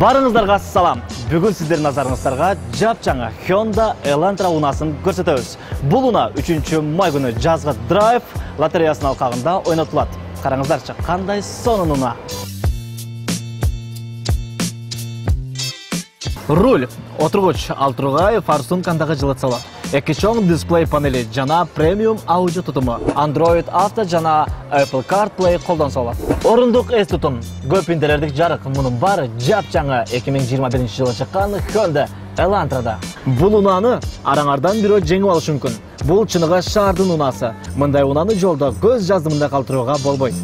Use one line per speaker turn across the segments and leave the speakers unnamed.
Барыңыздарга салам. Бүгүн сиздердин назарыңыздарга жапжаңа Hyundai Elantra унаасын көрсөтөбүз. Бул унаа 3 май күнү жазгы драйв лотереясынын алкагында ойнотулат. Караңыздарчы, кандай сонун унаа. Руль, отургуч алтыргай форсункандагы жылытсалат. Эки чоң дисплей панели жана премиум аудио тутуму, Android Auto жана Apple CarPlay колдонсо Орундук эс тутум, көп интернеттик жарык мунун баары жапжаңа 2021 жылы чыккан Hyundai Elantra'da. Бул унааны араңардан бирөө жеңип алышы мүмкүн. Бул чыныгы шаардын унаасы. Мындай унааны жолдо көз жаздымында калтырууга болбойт.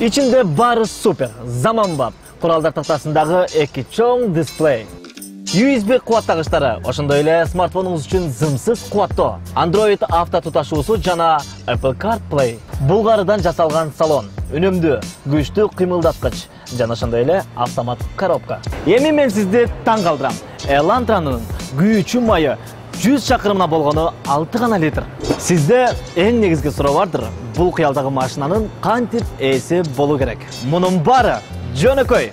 Ичинде баары супер, заманбап. Куралдар тактасындагы эки чоң дисплей. USB кубаттагычтары, ошондой эле смартфонуңуз үчүн зымсыз кубаттоо. Android авто туташуусу жана Apple CarPlay. Булгарыдан жасалган салон, үнөмдүү, күчтүү кыймылдаткыч жана ошондой эле автомат коробка. Эми мен сизди таң калтырам. Elantranын күйүүчү майы 100 шақырымына болгону 6 гана литр. Сизде эң негизги суроо бардыр. Бул кыялдагы машинанын кантип ээси болуу керек? Мунун баары жөнөкөй.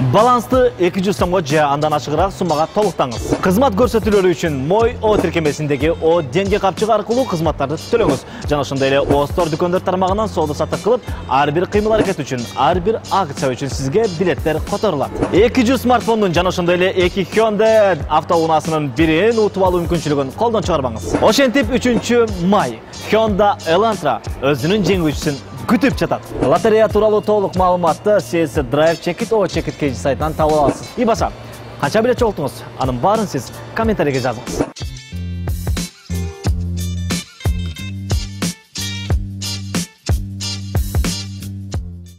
Балансты 200 сомго же андан ашыгыраак суммага толуктаңыз. Кызмат көрсөтүүлөрү үчүн Мой О тиркемесиндеги О денге капчыгы аркылуу кызматтарды төлөңүз. Жана ошондой эле О Store дүкөндөр тармагынан соода саттык кылып, ар бир кыймыл аракет үчүн, ар бир акция үчүн сизге билеттер которулат. 200 смартфондун жана ошондой эле 2 Hyundai автоунаасынын бирин утуп алуу мүмкүнчүлүгүн колдон чыгарбаңыз. Ошентип 3 май Hyundai Elantra өзүнүн жеңүүчүсүн күтүп жатат лотерея тууралуу толук маалыматты сиз драйв чекит о чекит сайтынан таап аласыз. И башка канча билет анын баарын сиз комментарийге жазыңыз.